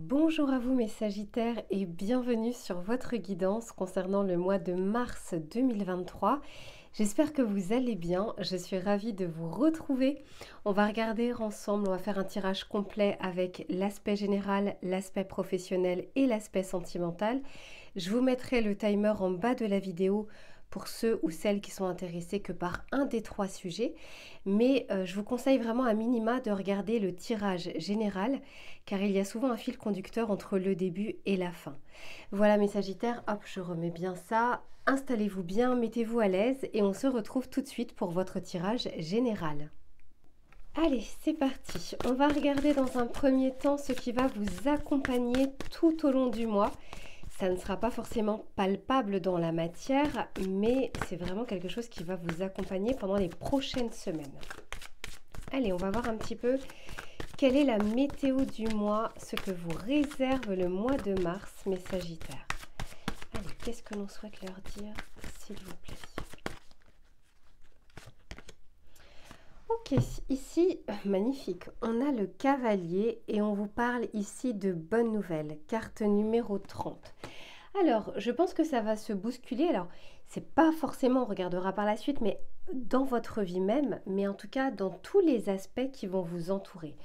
Bonjour à vous mes Sagittaires et bienvenue sur votre guidance concernant le mois de mars 2023. J'espère que vous allez bien, je suis ravie de vous retrouver. On va regarder ensemble, on va faire un tirage complet avec l'aspect général, l'aspect professionnel et l'aspect sentimental. Je vous mettrai le timer en bas de la vidéo pour ceux ou celles qui sont intéressés que par un des trois sujets. Mais euh, je vous conseille vraiment à minima de regarder le tirage général car il y a souvent un fil conducteur entre le début et la fin. Voilà mes Sagittaires, hop, je remets bien ça. Installez-vous bien, mettez-vous à l'aise et on se retrouve tout de suite pour votre tirage général. Allez, c'est parti. On va regarder dans un premier temps ce qui va vous accompagner tout au long du mois ça ne sera pas forcément palpable dans la matière, mais c'est vraiment quelque chose qui va vous accompagner pendant les prochaines semaines. Allez, on va voir un petit peu quelle est la météo du mois, ce que vous réserve le mois de mars, mes Sagittaires. Allez, qu'est-ce que l'on souhaite leur dire, s'il vous plaît? Ok, ici, magnifique. On a le cavalier et on vous parle ici de bonnes nouvelles. Carte numéro 30. Alors, je pense que ça va se bousculer. Alors, c'est pas forcément, on regardera par la suite, mais dans votre vie même, mais en tout cas dans tous les aspects qui vont vous entourer.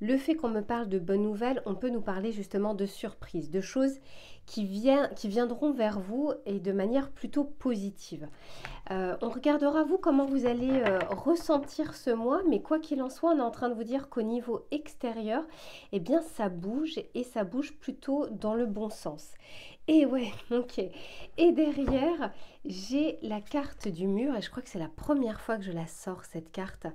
Le fait qu'on me parle de bonnes nouvelles, on peut nous parler justement de surprises, de choses qui, viendront vers vous et de manière plutôt positive. Euh, on regardera vous comment vous allez euh, ressentir ce mois, mais quoi qu'il en soit, on est en train de vous dire qu'au niveau extérieur, eh bien ça bouge et ça bouge plutôt dans le bon sens. Et ouais, ok. Et derrière, j'ai la carte du mur et je crois que c'est la première fois que je la sors cette carte.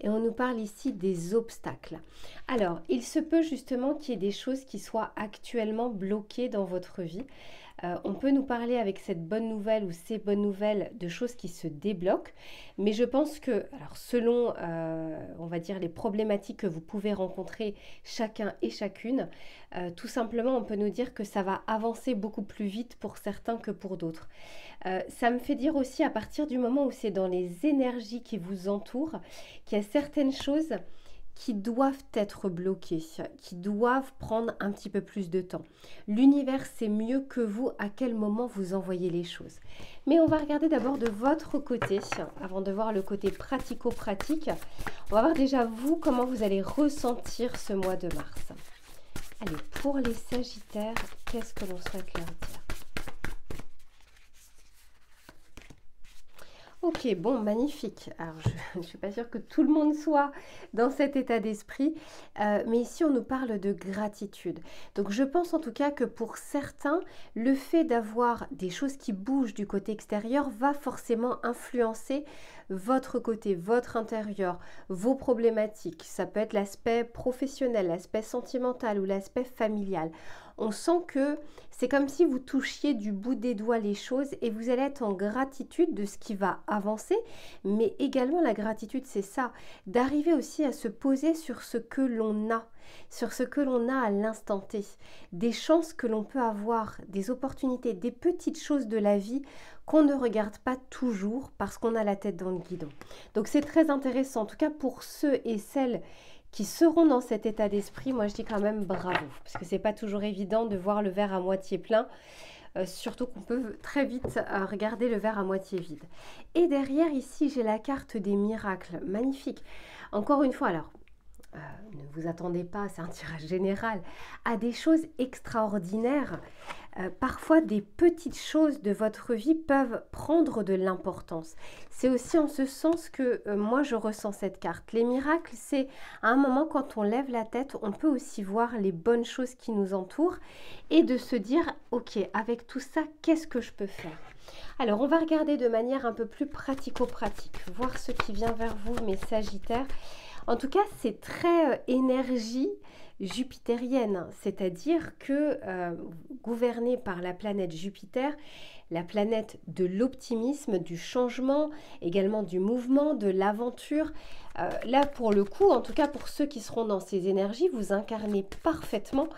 Et on nous parle ici des obstacles. Alors, il se peut justement qu'il y ait des choses qui soient actuellement bloquées dans votre vie. Euh, on peut nous parler avec cette bonne nouvelle ou ces bonnes nouvelles de choses qui se débloquent, mais je pense que, selon, euh, on va dire, les problématiques que vous pouvez rencontrer chacun et chacune, euh, tout simplement, on peut nous dire que ça va avancer beaucoup plus vite pour certains que pour d'autres. ça me fait dire aussi, à partir du moment où c'est dans les énergies qui vous entourent, qu'il y a certaines choses qui doivent être bloqués, qui doivent prendre un petit peu plus de temps. L'univers sait mieux que vous à quel moment vous envoyez les choses. Mais on va regarder d'abord de votre côté, avant de voir le côté pratico-pratique. On va voir déjà vous comment vous allez ressentir ce mois de mars. Allez, pour les Sagittaires, qu'est-ce que l'on souhaite leur dire? Ok, bon, magnifique. Alors, je ne suis pas sûre que tout le monde soit dans cet état d'esprit, euh, mais ici, on nous parle de gratitude. Donc, je pense en tout cas que pour certains, le fait d'avoir des choses qui bougent du côté extérieur va forcément influencer votre côté, votre intérieur, vos problématiques. Ça peut être l'aspect professionnel, l'aspect sentimental ou l'aspect familial on sent que c'est comme si vous touchiez du bout des doigts les choses et vous allez être en gratitude de ce qui va avancer. Mais également la gratitude, c'est ça, d'arriver aussi à se poser sur ce que l'on a, sur ce que l'on a à l'instant T, des chances que l'on peut avoir, des opportunités, des petites choses de la vie qu'on ne regarde pas toujours parce qu'on a la tête dans le guidon. Donc c'est très intéressant, en tout cas pour ceux et celles qui seront dans cet état d'esprit, moi je dis quand même bravo, parce que c'est pas toujours évident de voir le verre à moitié plein. Euh, surtout qu'on peut très vite euh, regarder le verre à moitié vide. Et derrière ici, j'ai la carte des miracles. Magnifique. Encore une fois, alors, euh, ne vous attendez pas, c'est un tirage général, à des choses extraordinaires. Euh, parfois, des petites choses de votre vie peuvent prendre de l'importance. C'est aussi en ce sens que euh, moi, je ressens cette carte. Les miracles, c'est à un moment quand on lève la tête, on peut aussi voir les bonnes choses qui nous entourent et de se dire, ok, avec tout ça, qu'est-ce que je peux faire? Alors, on va regarder de manière un peu plus pratico-pratique, voir ce qui vient vers vous, mes Sagittaires. En tout cas, c'est très euh, énergie jupitérienne, c'est-à-dire que euh, gouverné par la planète Jupiter, la planète de l'optimisme, du changement, également du mouvement, de l'aventure. Euh, là, pour le coup, en tout cas pour ceux qui seront dans ces énergies, vous incarnez parfaitement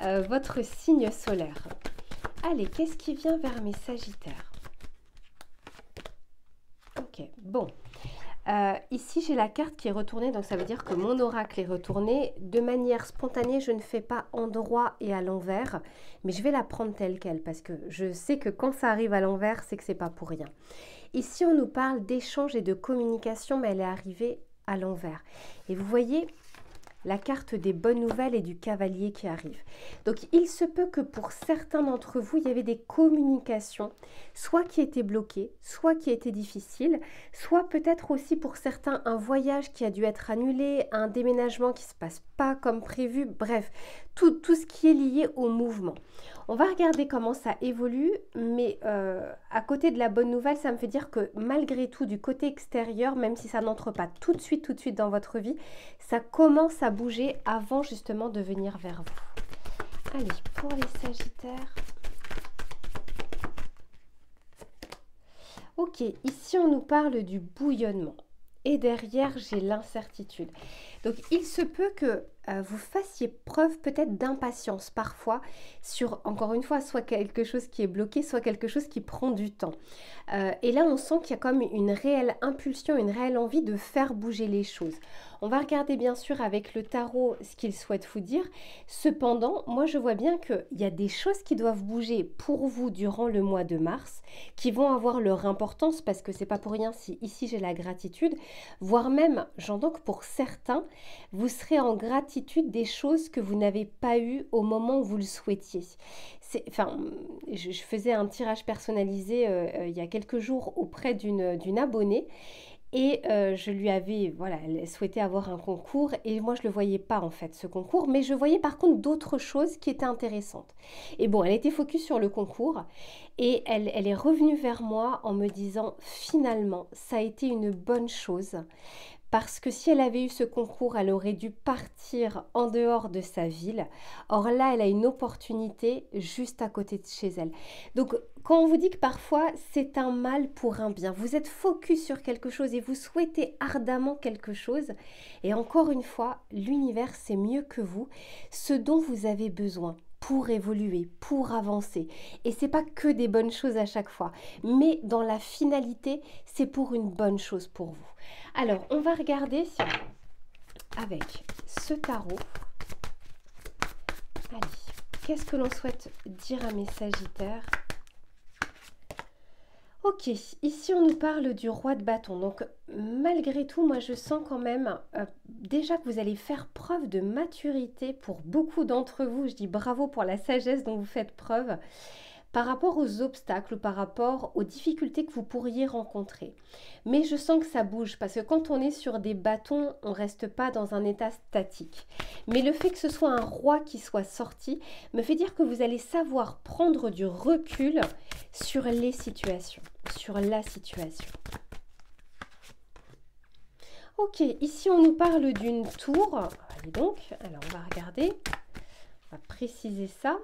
votre signe solaire. Allez, qu'est-ce qui vient vers mes Sagittaires? Ok, bon. Euh, ici, j'ai la carte qui est retournée, donc ça veut dire que mon oracle est retourné. De manière spontanée, je ne fais pas en droit et à l'envers, mais je vais la prendre telle qu'elle, parce que je sais que quand ça arrive à l'envers, c'est que c'est pas pour rien. Ici, on nous parle d'échange et de communication, mais elle est arrivée à l'envers. Et vous voyez, la carte des bonnes nouvelles et du cavalier qui arrive. Donc il se peut que pour certains d'entre vous, il y avait des communications, soit qui étaient bloquées, soit qui étaient difficiles, soit peut-être aussi pour certains un voyage qui a dû être annulé, un déménagement qui ne se passe pas comme prévu, bref, tout, tout ce qui est lié au mouvement. On va regarder comment ça évolue, mais euh, à côté de la bonne nouvelle, ça me fait dire que malgré tout, du côté extérieur, même si ça n'entre pas tout de suite, tout de suite dans votre vie, ça commence à bouger avant justement de venir vers vous. Allez, pour les Sagittaires. Ok, ici on nous parle du bouillonnement. Et derrière, j'ai l'incertitude. Donc il se peut que euh, vous fassiez preuve peut-être d'impatience parfois sur, encore une fois, soit quelque chose qui est bloqué, soit quelque chose qui prend du temps. Euh, et là, on sent qu'il y a comme une réelle impulsion, une réelle envie de faire bouger les choses. On va regarder bien sûr avec le tarot ce qu'il souhaite vous dire. Cependant, moi je vois bien qu'il y a des choses qui doivent bouger pour vous durant le mois de mars, qui vont avoir leur importance parce que c'est pas pour rien si ici j'ai la gratitude, voire même, j'entends que pour certains, vous serez en gratitude des choses que vous n'avez pas eues au moment où vous le souhaitiez. Enfin, je, faisais un tirage personnalisé euh, euh, il y a quelques jours auprès d'une abonnée et euh, je lui avais, voilà, elle souhaitait avoir un concours et moi je ne le voyais pas en fait ce concours, mais je voyais par contre d'autres choses qui étaient intéressantes. Et bon, elle était focus sur le concours et elle, elle est revenue vers moi en me disant finalement ça a été une bonne chose parce que si elle avait eu ce concours, elle aurait dû partir en dehors de sa ville. Or là, elle a une opportunité juste à côté de chez elle. Donc, quand on vous dit que parfois c'est un mal pour un bien, vous êtes focus sur quelque chose et vous souhaitez ardemment quelque chose, et encore une fois, l'univers sait mieux que vous ce dont vous avez besoin pour évoluer, pour avancer. Et c'est pas que des bonnes choses à chaque fois, mais dans la finalité, c'est pour une bonne chose pour vous. Alors, on va regarder avec ce tarot. Allez, qu'est-ce que l'on souhaite dire à mes Sagittaires? Ok, ici on nous parle du roi de bâton. Donc malgré tout, moi je sens quand même euh, déjà que vous allez faire preuve de maturité pour beaucoup d'entre vous. Je dis bravo pour la sagesse dont vous faites preuve par rapport aux obstacles ou par rapport aux difficultés que vous pourriez rencontrer. Mais je sens que ça bouge parce que quand on est sur des bâtons, on ne reste pas dans un état statique. Mais le fait que ce soit un roi qui soit sorti me fait dire que vous allez savoir prendre du recul sur les situations, sur la situation. Ok, ici on nous parle d'une tour. Allez donc, alors on va regarder, on va préciser ça.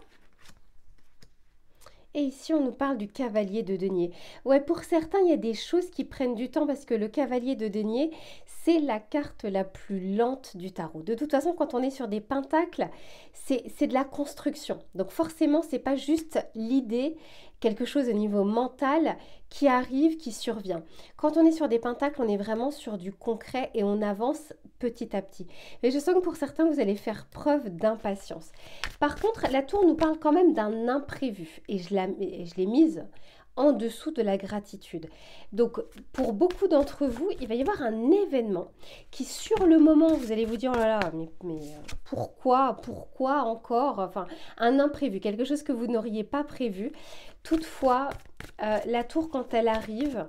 Et ici, on nous parle du cavalier de denier. Ouais, pour certains, il y a des choses qui prennent du temps parce que le cavalier de denier, c'est la carte la plus lente du tarot. De toute façon, quand on est sur des pentacles, c'est de la construction. Donc forcément, c'est pas juste l'idée quelque chose au niveau mental qui arrive, qui survient. Quand on est sur des pentacles, on est vraiment sur du concret et on avance petit à petit. Mais je sens que pour certains, vous allez faire preuve d'impatience. Par contre, la tour nous parle quand même d'un imprévu et je l'ai mise en dessous de la gratitude. Donc pour beaucoup d'entre vous, il va y avoir un événement qui sur le moment, vous allez vous dire, oh là là, mais, euh, pourquoi, pourquoi encore Enfin, un imprévu, quelque chose que vous n'auriez pas prévu. Toutefois, euh, la tour, quand elle arrive,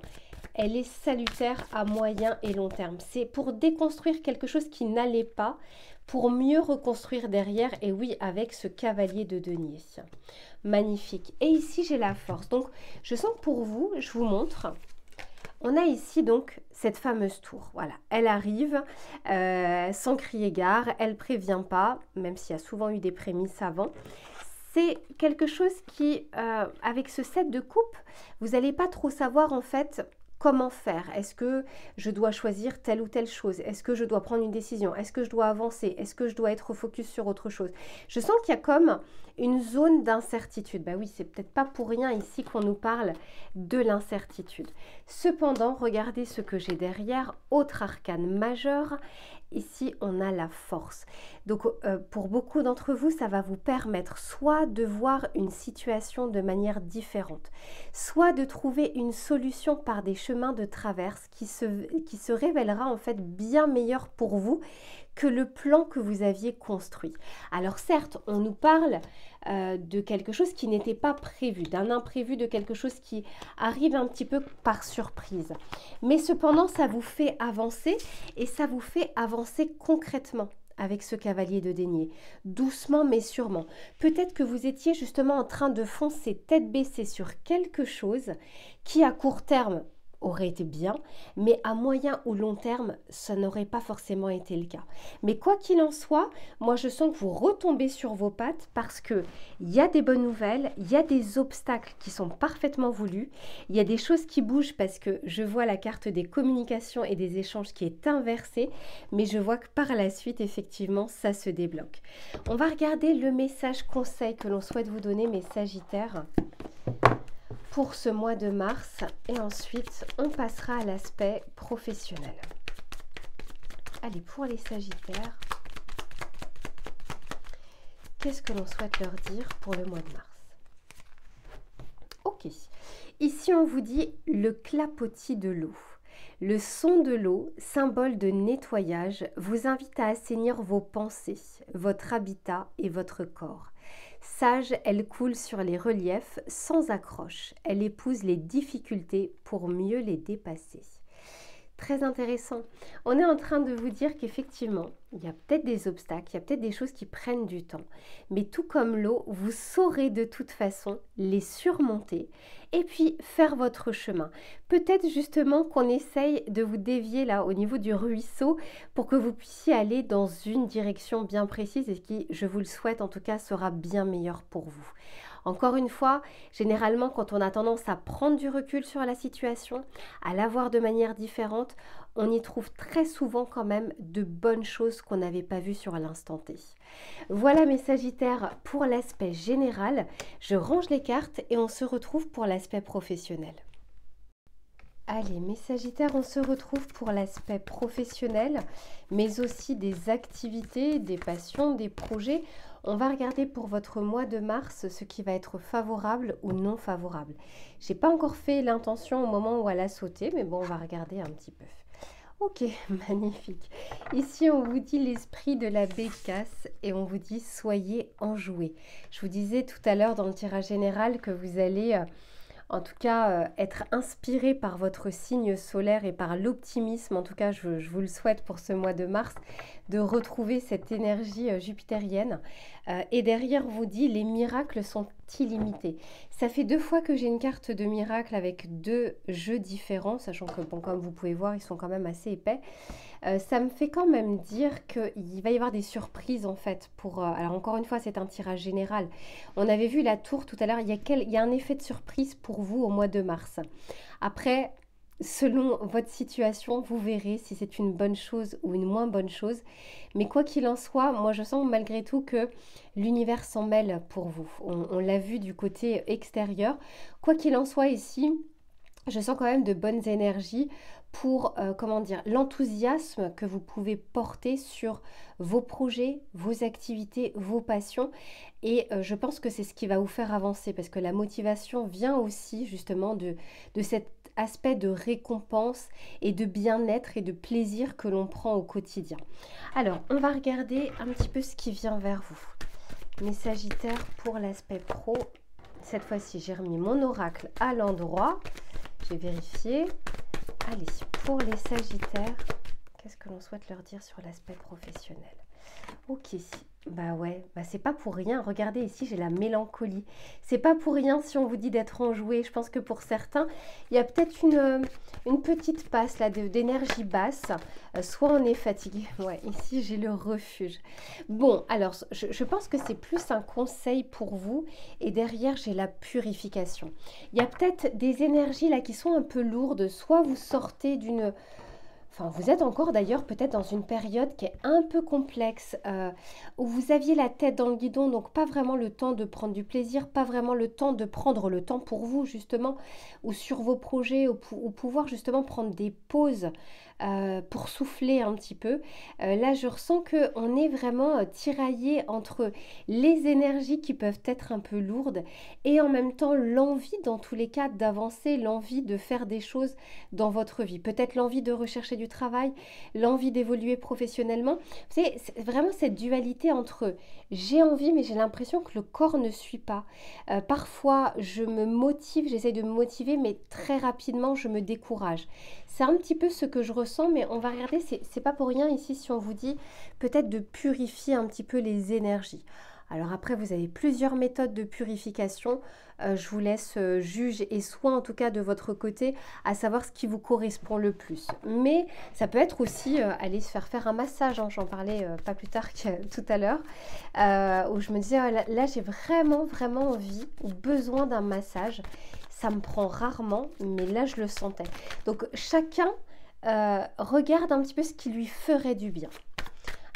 elle est salutaire à moyen et long terme. C'est pour déconstruire quelque chose qui n'allait pas, pour mieux reconstruire derrière, et oui, avec ce cavalier de denier. Magnifique. Et ici, j'ai la force. Donc, je sens que pour vous, je vous montre, on a ici donc cette fameuse tour. Voilà, elle arrive euh, sans crier gare, elle prévient pas, même s'il y a souvent eu des prémices avant. C'est quelque chose qui, euh, avec ce set de coupe, vous n'allez pas trop savoir en fait comment faire Est-ce que je dois choisir telle ou telle chose? Est-ce que je dois prendre une décision? Est-ce que je dois avancer? Est-ce que je dois être focus sur autre chose? Je sens qu'il y a comme une zone d'incertitude. Bah oui, c'est peut-être pas pour rien ici qu'on nous parle de l'incertitude. Cependant, regardez ce que j'ai derrière, autre arcane majeur. Ici, on a la force. Donc, euh, pour beaucoup d'entre vous, ça va vous permettre soit de voir une situation de manière différente, soit de trouver une solution par des chemins de traverse qui se, qui se révélera en fait bien meilleur pour vous que le plan que vous aviez construit. Alors certes, on nous parle euh, de quelque chose qui n'était pas prévu, d'un imprévu, de quelque chose qui arrive un petit peu par surprise. Mais cependant, ça vous fait avancer et ça vous fait avancer concrètement avec ce cavalier de denier, doucement mais sûrement. Peut-être que vous étiez justement en train de foncer tête baissée sur quelque chose qui à court terme aurait été bien, mais à moyen ou long terme, ça n'aurait pas forcément été le cas. Mais quoi qu'il en soit, moi je sens que vous retombez sur vos pattes parce que il y a des bonnes nouvelles, il y a des obstacles qui sont parfaitement voulus, il y a des choses qui bougent parce que je vois la carte des communications et des échanges qui est inversée, mais je vois que par la suite, effectivement, ça se débloque. On va regarder le message conseil que l'on souhaite vous donner, mes Sagittaires pour ce mois de mars et ensuite on passera à l'aspect professionnel. Allez, pour les Sagittaires, qu'est-ce que l'on souhaite leur dire pour le mois de mars? Ok, ici on vous dit le clapotis de l'eau. Le son de l'eau, symbole de nettoyage, vous invite à assainir vos pensées, votre habitat et votre corps. Sage, elle coule sur les reliefs sans accroche. Elle épouse les difficultés pour mieux les dépasser. Très intéressant. On est en train de vous dire qu'effectivement, il y a peut-être des obstacles, il y a peut-être des choses qui prennent du temps. Mais tout comme l'eau, vous saurez de toute façon les surmonter et puis faire votre chemin. Peut-être justement qu'on essaye de vous dévier là au niveau du ruisseau pour que vous puissiez aller dans une direction bien précise et qui, je vous le souhaite en tout cas, sera bien meilleure pour vous. Encore une fois, généralement, quand on a tendance à prendre du recul sur la situation, à la voir de manière différente, on y trouve très souvent quand même de bonnes choses qu'on n'avait pas vues sur l'instant T. Voilà mes Sagittaires pour l'aspect général. Je range les cartes et on se retrouve pour l'aspect professionnel. Allez, mes Sagittaires, on se retrouve pour l'aspect professionnel, mais aussi des activités, des passions, des projets. On va regarder pour votre mois de mars ce qui va être favorable ou non favorable. J'ai pas encore fait l'intention au moment où elle a sauté, mais bon, on va regarder un petit peu. Ok, magnifique. Ici, on vous dit l'esprit de la bécasse et on vous dit soyez enjoués. Je vous disais tout à l'heure dans le tirage général que vous allez... Euh, en tout cas euh, être inspiré par votre signe solaire et par l'optimisme, en tout cas je, vous le souhaite pour ce mois de mars, de retrouver cette énergie euh, jupitérienne. Euh, et derrière vous dit, les miracles sont illimités. Ça fait deux fois que j'ai une carte de miracle avec deux jeux différents, sachant que bon, comme vous pouvez voir, ils sont quand même assez épais. Euh, ça me fait quand même dire qu'il va y avoir des surprises en fait. Pour, euh, alors encore une fois, c'est un tirage général. On avait vu la tour tout à l'heure. Il, il, y a un effet de surprise pour vous au mois de mars. Après, selon votre situation, vous verrez si c'est une bonne chose ou une moins bonne chose. Mais quoi qu'il en soit, moi je sens malgré tout que l'univers s'en mêle pour vous. on l'a vu du côté extérieur. Quoi qu'il en soit ici, je sens quand même de bonnes énergies pour, euh, comment dire, l'enthousiasme que vous pouvez porter sur vos projets, vos activités, vos passions. Et euh, je pense que c'est ce qui va vous faire avancer parce que la motivation vient aussi justement de, de cet aspect de récompense et de bien-être et de plaisir que l'on prend au quotidien. Alors, on va regarder un petit peu ce qui vient vers vous. Mes Sagittaires pour l'aspect pro. Cette fois-ci, j'ai remis mon oracle à l'endroit. J'ai vérifié. Allez, pour les Sagittaires, qu'est-ce que l'on souhaite leur dire sur l'aspect professionnel? Ok, bah ouais, bah c'est pas pour rien. Regardez ici, j'ai la mélancolie. C'est pas pour rien si on vous dit d'être enjoué. Je pense que pour certains, il y a peut-être une, euh, une petite passe là d'énergie basse. Euh, soit on est fatigué. Ouais, ici j'ai le refuge. Bon, alors je, pense que c'est plus un conseil pour vous. Et derrière, j'ai la purification. Il y a peut-être des énergies là qui sont un peu lourdes. Soit vous sortez d'une Enfin, vous êtes encore d'ailleurs peut-être dans une période qui est un peu complexe, euh, où vous aviez la tête dans le guidon, donc pas vraiment le temps de prendre du plaisir, pas vraiment le temps de prendre le temps pour vous justement, ou sur vos projets, ou, ou pouvoir justement prendre des pauses euh, pour souffler un petit peu. Euh, là, je ressens qu'on est vraiment euh, tiraillé entre les énergies qui peuvent être un peu lourdes et en même temps l'envie, dans tous les cas, d'avancer, l'envie de faire des choses dans votre vie. Peut-être l'envie de rechercher du travail, l'envie d'évoluer professionnellement. C'est vraiment cette dualité entre j'ai envie, mais j'ai l'impression que le corps ne suit pas. parfois, je me motive, j'essaie de me motiver, mais très rapidement, je me décourage. C'est un petit peu ce que je ressens, mais on va regarder, c'est pas pour rien ici si on vous dit peut-être de purifier un petit peu les énergies. Alors après, vous avez plusieurs méthodes de purification. Euh, je vous laisse euh, juge et soin, en tout cas de votre côté, à savoir ce qui vous correspond le plus. Mais ça peut être aussi euh, aller se faire faire un massage. Hein. J'en parlais pas plus tard que tout à l'heure, où je me disais, oh, là j'ai vraiment, vraiment envie ou besoin d'un massage ça me prend rarement, mais là je le sentais. Donc chacun euh, regarde un petit peu ce qui lui ferait du bien.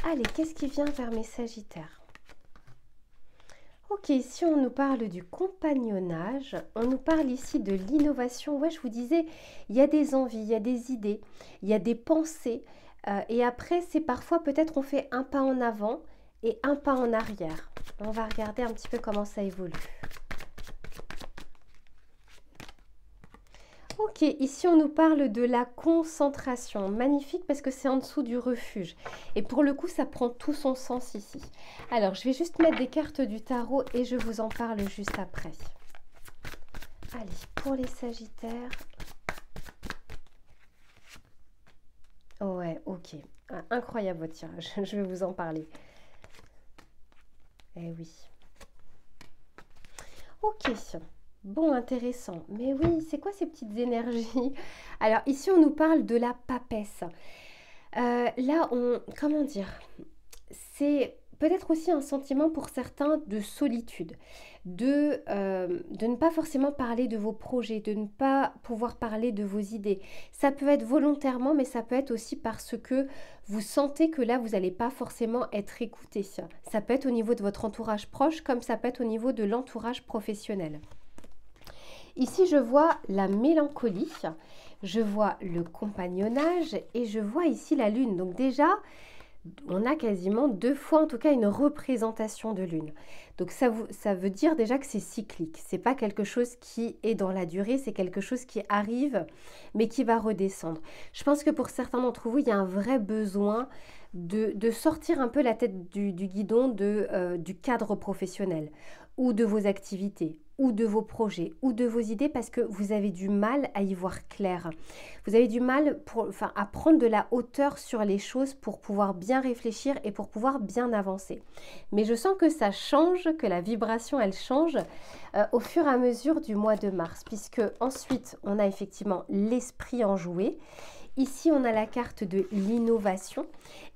Allez, qu'est-ce qui vient vers mes Sagittaires? Ok, si on nous parle du compagnonnage, on nous parle ici de l'innovation. Ouais, je vous disais, il y a des envies, il y a des idées, il y a des pensées. Euh, et après, c'est parfois peut-être on fait un pas en avant et un pas en arrière. On va regarder un petit peu comment ça évolue. Ok, ici on nous parle de la concentration. Magnifique parce que c'est en dessous du refuge. Et pour le coup, ça prend tout son sens ici. Alors, je vais juste mettre des cartes du tarot et je vous en parle juste après. Allez, pour les Sagittaires. Ouais, ok. Ah, incroyable votre tirage. Je vais vous en parler. Eh oui. Ok. Bon, intéressant. Mais oui, c'est quoi ces petites énergies? Alors ici, on nous parle de la papesse. Euh, là, on... Comment dire? C'est peut-être aussi un sentiment pour certains de solitude, de, euh, de ne pas forcément parler de vos projets, de ne pas pouvoir parler de vos idées. Ça peut être volontairement, mais ça peut être aussi parce que vous sentez que là, vous n'allez pas forcément être écouté. Ça peut être au niveau de votre entourage proche, comme ça peut être au niveau de l'entourage professionnel. Ici, je vois la mélancolie, je vois le compagnonnage et je vois ici la lune. Donc déjà, on a quasiment deux fois en tout cas une représentation de lune. Donc ça, veut dire déjà que c'est cyclique. C'est pas quelque chose qui est dans la durée, c'est quelque chose qui arrive mais qui va redescendre. Je pense que pour certains d'entre vous, il y a un vrai besoin de, sortir un peu la tête du, guidon euh, du cadre professionnel ou de vos activités ou de vos projets ou de vos idées parce que vous avez du mal à y voir clair. Vous avez du mal pour, enfin, à prendre de la hauteur sur les choses pour pouvoir bien réfléchir et pour pouvoir bien avancer. Mais je sens que ça change, que la vibration elle change euh, au fur et à mesure du mois de mars puisque ensuite on a effectivement l'esprit enjoué Ici, on a la carte de l'innovation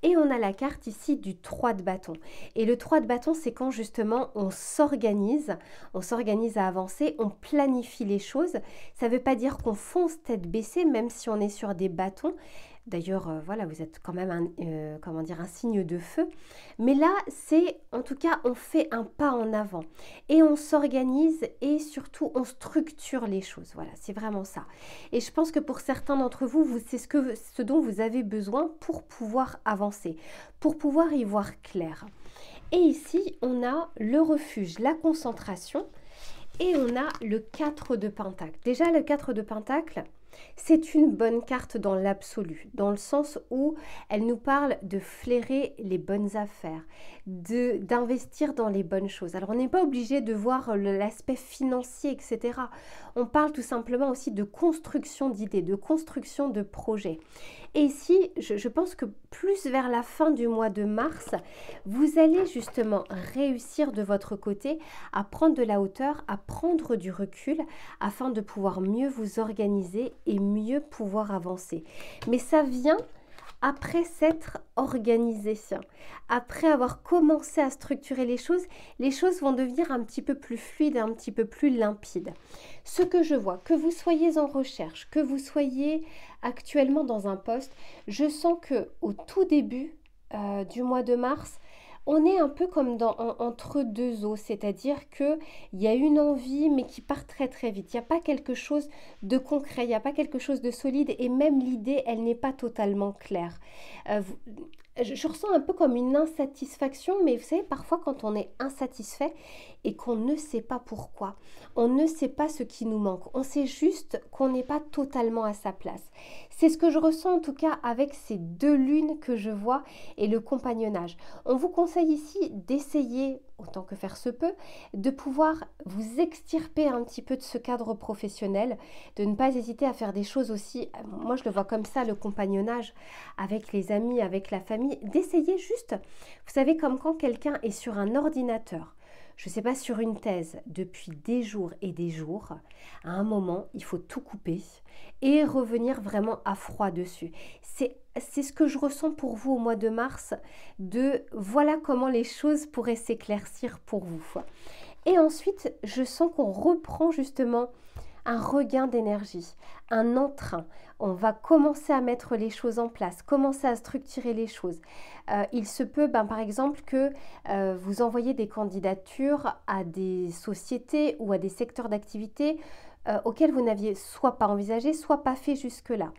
et on a la carte ici du 3 de bâton. Et le 3 de bâton, c'est quand justement on s'organise, on s'organise à avancer, on planifie les choses. Ça ne veut pas dire qu'on fonce tête baissée, même si on est sur des bâtons, D'ailleurs, euh, voilà, vous êtes quand même un, euh, comment un signe de feu. Mais là, c'est, en tout cas, on fait un pas en avant. Et on s'organise et surtout, on structure les choses. Voilà, c'est vraiment ça. Et je pense que pour certains d'entre vous, c'est ce dont vous avez besoin pour pouvoir avancer, pour pouvoir y voir clair. Et ici, on a le refuge, la concentration. Et on a le 4 de Pentacle. Déjà, le 4 de Pentacle, c'est une bonne carte dans l'absolu, dans le sens où elle nous parle de flairer les bonnes affaires, d'investir dans les bonnes choses. Alors on n'est pas obligé de voir l'aspect financier, etc. On parle tout simplement aussi de construction d'idées, de construction de projets. Et ici, je, pense que plus vers la fin du mois de mars, vous allez justement réussir de votre côté à prendre de la hauteur, à prendre du recul afin de pouvoir mieux vous organiser et mieux pouvoir avancer. Mais ça vient après s'être organisé, après avoir commencé à structurer les choses, les choses vont devenir un petit peu plus fluides, un petit peu plus limpides. Ce que je vois, que vous soyez en recherche, que vous soyez actuellement dans un poste, je sens que au tout début euh, du mois de mars, on est un peu comme dans, entre deux eaux, c'est-à-dire qu'il y a une envie mais qui part très très vite. Il n'y a pas quelque chose de concret, il n'y a pas quelque chose de solide et même l'idée, elle n'est pas totalement claire. Euh, je, ressens un peu comme une insatisfaction, mais vous savez, parfois quand on est insatisfait et qu'on ne sait pas pourquoi, on ne sait pas ce qui nous manque, on sait juste qu'on n'est pas totalement à sa place. C'est ce que je ressens en tout cas avec ces deux lunes que je vois et le compagnonnage. On vous conseille ici d'essayer autant que faire se peut, de pouvoir vous extirper un petit peu de ce cadre professionnel, de ne pas hésiter à faire des choses aussi, moi je le vois comme ça, le compagnonnage avec les amis, avec la famille, d'essayer juste, vous savez, comme quand quelqu'un est sur un ordinateur, je ne sais pas, sur une thèse depuis des jours et des jours, à un moment, il faut tout couper et revenir vraiment à froid dessus. C'est ce que je ressens pour vous au mois de mars, de voilà comment les choses pourraient s'éclaircir pour vous. Et ensuite, je sens qu'on reprend justement un regain d'énergie, un entrain. On va commencer à mettre les choses en place, commencer à structurer les choses. Euh, il se peut, ben, par exemple, que euh, vous envoyez des candidatures à des sociétés ou à des secteurs d'activité euh, auxquels vous n'aviez soit pas envisagé, soit pas fait jusque-là.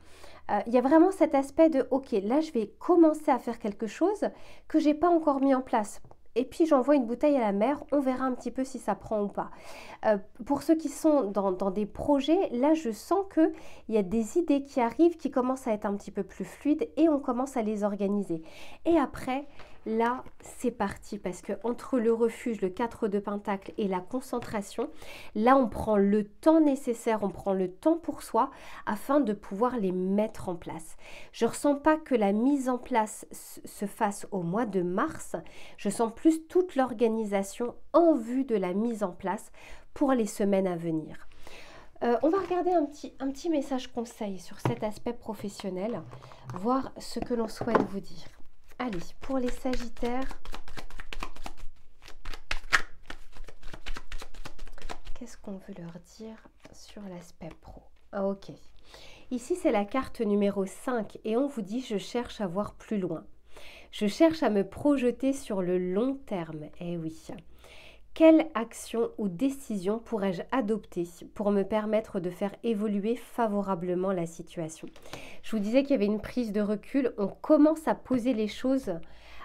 Il y a vraiment cet aspect de ok, là je vais commencer à faire quelque chose que j'ai pas encore mis en place. Et puis j'envoie une bouteille à la mer, on verra un petit peu si ça prend ou pas. Euh, pour ceux qui sont dans, dans des projets, là je sens qu'il y a des idées qui arrivent, qui commencent à être un petit peu plus fluides et on commence à les organiser. Et après, là, c'est parti parce que entre le refuge, le 4 de Pentacle et la concentration, là, on prend le temps nécessaire, on prend le temps pour soi afin de pouvoir les mettre en place. Je ne ressens pas que la mise en place se fasse au mois de mars, je sens plus toute l'organisation en vue de la mise en place pour les semaines à venir. Euh, on va regarder un petit, un petit message conseil sur cet aspect professionnel, voir ce que l'on souhaite vous dire. Allez, pour les Sagittaires, qu'est-ce qu'on veut leur dire sur l'aspect pro? Ah, Ok. Ici, c'est la carte numéro 5 et on vous dit je cherche à voir plus loin. Je cherche à me projeter sur le long terme. Eh oui. Quelle action ou décision pourrais-je adopter pour me permettre de faire évoluer favorablement la situation? Je vous disais qu'il y avait une prise de recul. On commence à poser les choses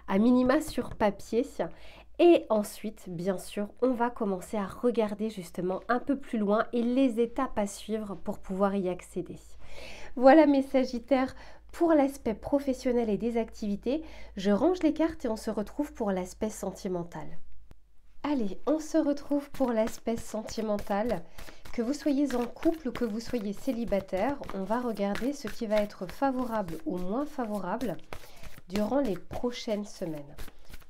à minima sur papier. Et ensuite, bien sûr, on va commencer à regarder justement un peu plus loin et les étapes à suivre pour pouvoir y accéder. Voilà mes Sagittaires pour l'aspect professionnel et des activités. Je range les cartes et on se retrouve pour l'aspect sentimental. Allez, on se retrouve pour l'aspect sentimental. Que vous soyez en couple ou que vous soyez célibataire, on va regarder ce qui va être favorable ou moins favorable durant les prochaines semaines.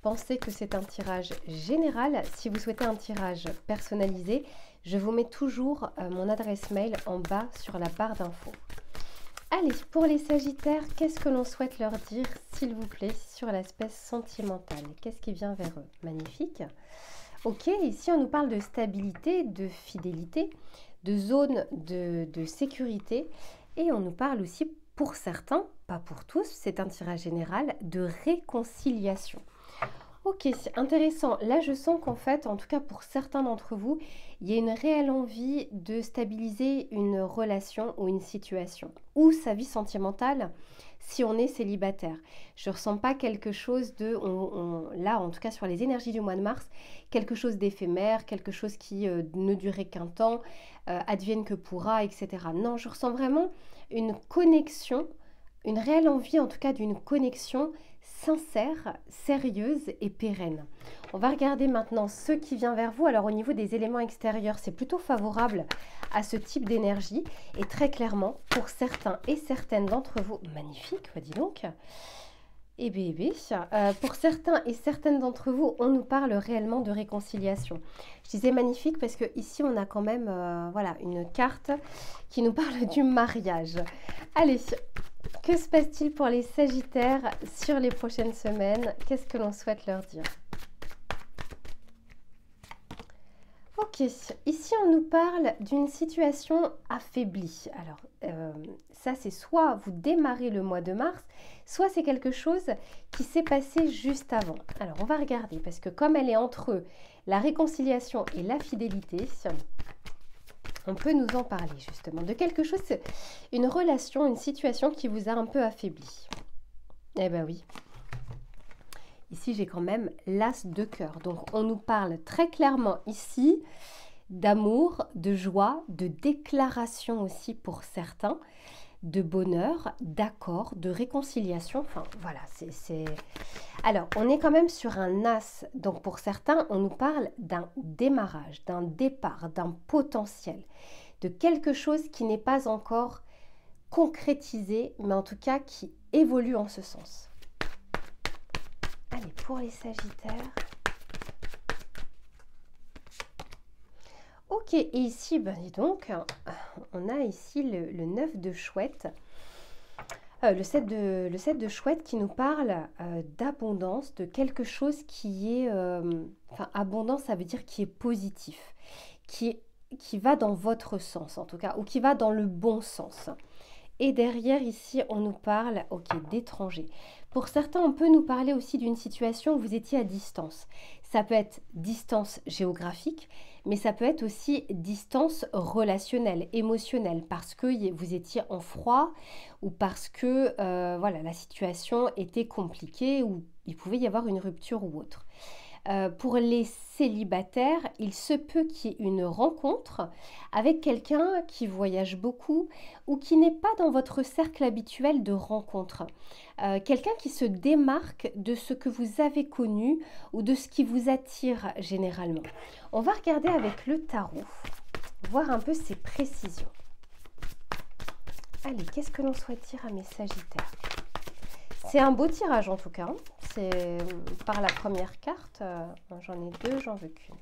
Pensez que c'est un tirage général. Si vous souhaitez un tirage personnalisé, je vous mets toujours euh, mon adresse mail en bas sur la barre d'infos. Allez, pour les Sagittaires, qu'est-ce que l'on souhaite leur dire, s'il vous plaît, sur l'aspect sentimental? Qu'est-ce qui vient vers eux? Magnifique. Ok, ici on nous parle de stabilité, de fidélité, de zone de, sécurité et on nous parle aussi pour certains, pas pour tous, c'est un tirage général, de réconciliation. Ok, c'est intéressant. Là, je sens qu'en fait, en tout cas pour certains d'entre vous, il y a une réelle envie de stabiliser une relation ou une situation ou sa vie sentimentale si on est célibataire. Je ne ressens pas quelque chose de, là en tout cas sur les énergies du mois de mars, quelque chose d'éphémère, quelque chose qui euh, ne durait qu'un temps, euh, advienne que pourra, etc. Non, je ressens vraiment une connexion, une réelle envie en tout cas d'une connexion sincère, sérieuse et pérenne. On va regarder maintenant ce qui vient vers vous. Alors au niveau des éléments extérieurs, c'est plutôt favorable à ce type d'énergie. Et très clairement, pour certains et certaines d'entre vous, magnifique, dis donc, et eh bébé, euh, pour certains et certaines d'entre vous, on nous parle réellement de réconciliation. Je disais magnifique parce que ici on a quand même euh, voilà une carte qui nous parle du mariage. Allez, que se passe-t-il pour les Sagittaires sur les prochaines semaines? Qu'est-ce que l'on souhaite leur dire? Ok, ici on nous parle d'une situation affaiblie. Alors, euh, ça c'est soit vous démarrez le mois de mars, soit c'est quelque chose qui s'est passé juste avant. Alors, on va regarder parce que comme elle est entre la réconciliation et la fidélité, on peut nous en parler justement de quelque chose, une relation, une situation qui vous a un peu affaibli. Eh ben oui, Ici, j'ai quand même l'as de cœur. Donc, on nous parle très clairement ici d'amour, de joie, de déclaration aussi pour certains, de bonheur, d'accord, de réconciliation. Enfin, voilà, c'est... Alors, on est quand même sur un as. Donc, pour certains, on nous parle d'un démarrage, d'un départ, d'un potentiel, de quelque chose qui n'est pas encore concrétisé, mais en tout cas qui évolue en ce sens. Allez, pour les Sagittaires. Ok, et ici, ben dis donc, on a ici le, le 9 de chouette. Euh, le, 7 de, le 7 de chouette qui nous parle euh, d'abondance, de quelque chose qui est... Euh, enfin, abondance, ça veut dire qui est positif, qui, est, qui va dans votre sens en tout cas, ou qui va dans le bon sens. Et derrière, ici, on nous parle, ok, d'étrangers. Pour certains, on peut nous parler aussi d'une situation où vous étiez à distance. Ça peut être distance géographique, mais ça peut être aussi distance relationnelle, émotionnelle, parce que vous étiez en froid ou parce que euh, voilà, la situation était compliquée ou il pouvait y avoir une rupture ou autre. Euh, pour les célibataires, il se peut qu'il y ait une rencontre avec quelqu'un qui voyage beaucoup ou qui n'est pas dans votre cercle habituel de rencontre. Euh, quelqu'un qui se démarque de ce que vous avez connu ou de ce qui vous attire généralement. On va regarder avec le tarot, voir un peu ses précisions. Allez, qu'est-ce que l'on souhaite dire à mes sagittaires? C'est un beau tirage en tout cas. Hein. C'est euh, par la première carte. Euh, j'en ai deux, j'en veux qu'une.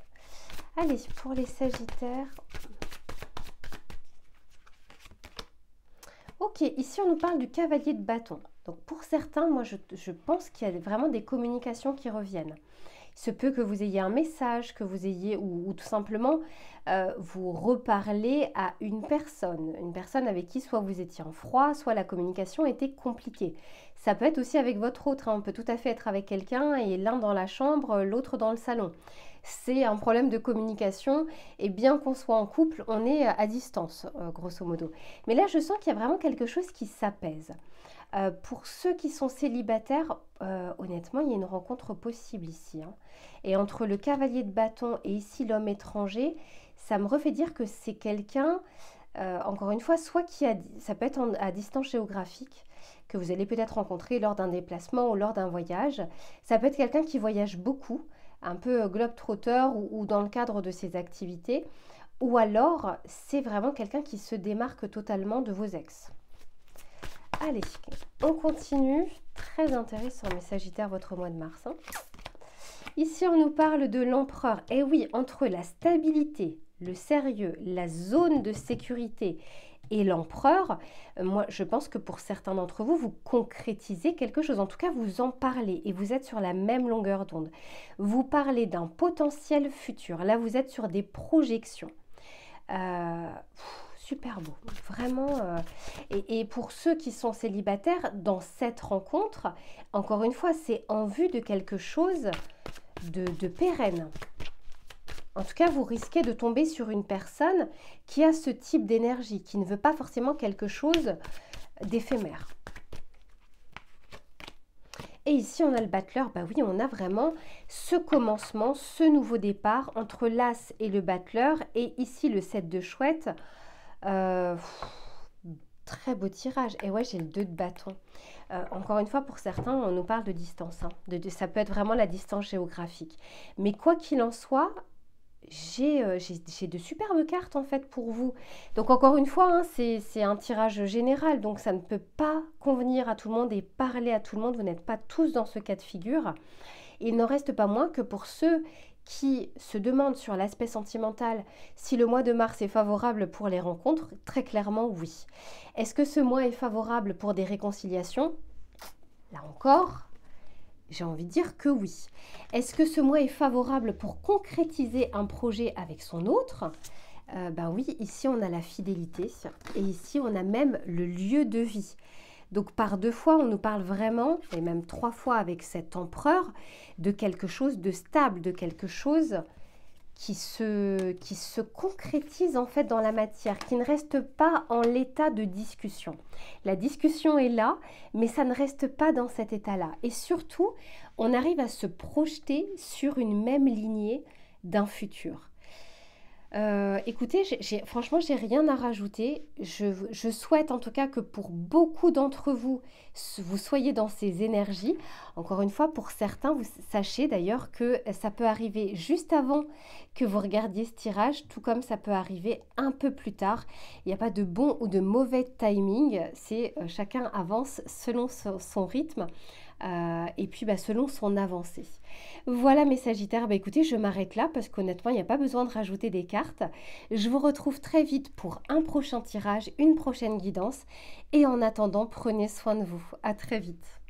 Allez, pour les Sagittaires. Ok, ici on nous parle du cavalier de bâton. Donc pour certains, moi je, pense qu'il y a vraiment des communications qui reviennent. Il se peut que vous ayez un message, que vous ayez, ou, tout simplement euh, vous reparlez à une personne, une personne avec qui soit vous étiez en froid, soit la communication était compliquée. Ça peut être aussi avec votre autre, hein. on peut tout à fait être avec quelqu'un et l'un dans la chambre, l'autre dans le salon. C'est un problème de communication et bien qu'on soit en couple, on est à distance, euh, grosso modo. Mais là, je sens qu'il y a vraiment quelque chose qui s'apaise. Euh, pour ceux qui sont célibataires, euh, honnêtement, il y a une rencontre possible ici. Hein. Et entre le cavalier de bâton et ici l'homme étranger, ça me refait dire que c'est quelqu'un, encore une fois, soit qui a, ça peut être à distance géographique, que vous allez peut-être rencontrer lors d'un déplacement ou lors d'un voyage. Ça peut être quelqu'un qui voyage beaucoup, un peu globe-trotteur ou, dans le cadre de ses activités. Ou alors, c'est vraiment quelqu'un qui se démarque totalement de vos ex. Allez, on continue. Très intéressant, mes Sagittaires, votre mois de mars. Hein. Ici, on nous parle de l'empereur. Et eh oui, entre la stabilité, le sérieux, la zone de sécurité et l'empereur, euh, moi je pense que pour certains d'entre vous, vous concrétisez quelque chose, en tout cas vous en parlez et vous êtes sur la même longueur d'onde. Vous parlez d'un potentiel futur, là vous êtes sur des projections. Euh, super beau, vraiment. Euh, et, pour ceux qui sont célibataires, dans cette rencontre, encore une fois, c'est en vue de quelque chose de, de pérenne. En tout cas, vous risquez de tomber sur une personne qui a ce type d'énergie, qui ne veut pas forcément quelque chose d'éphémère. Et ici, on a le battleur. Bah oui, on a vraiment ce commencement, ce nouveau départ entre l'as et le battleur. Et ici, le 7 de chouette. Euh, très beau tirage. Et ouais, j'ai le 2 de bâton. euh, encore une fois, pour certains, on nous parle de distance. Hein. ça peut être vraiment la distance géographique. Mais quoi qu'il en soit, euh, j'ai de superbes cartes en fait pour vous. Donc encore une fois, hein, c'est un tirage général, donc ça ne peut pas convenir à tout le monde et parler à tout le monde. Vous n'êtes pas tous dans ce cas de figure. Il n'en reste pas moins que pour ceux qui se demandent sur l'aspect sentimental si le mois de mars est favorable pour les rencontres, très clairement oui. Est-ce que ce mois est favorable pour des réconciliations? Là encore, j'ai envie de dire que oui. Est-ce que ce mois est favorable pour concrétiser un projet avec son autre? Ben oui, ici on a la fidélité et ici on a même le lieu de vie. Donc par deux fois, on nous parle vraiment, et même trois fois avec cet empereur, de quelque chose de stable, de quelque chose qui se, qui se concrétise en fait dans la matière, qui ne reste pas en l'état de discussion. La discussion est là, mais ça ne reste pas dans cet état-là. Et surtout, on arrive à se projeter sur une même lignée d'un futur. Euh, écoutez, franchement, j'ai rien à rajouter. Je, souhaite en tout cas que pour beaucoup d'entre vous, vous soyez dans ces énergies. Encore une fois, pour certains, vous sachez d'ailleurs que ça peut arriver juste avant que vous regardiez ce tirage, tout comme ça peut arriver un peu plus tard. Il n'y a pas de bon ou de mauvais timing. C'est euh, chacun avance selon son rythme. Euh, et puis bah, selon son avancée. Voilà mes Sagittaires, bah, écoutez, je m'arrête là parce qu'honnêtement, il n'y a pas besoin de rajouter des cartes. Je vous retrouve très vite pour un prochain tirage, une prochaine guidance. Et en attendant, prenez soin de vous. À très vite.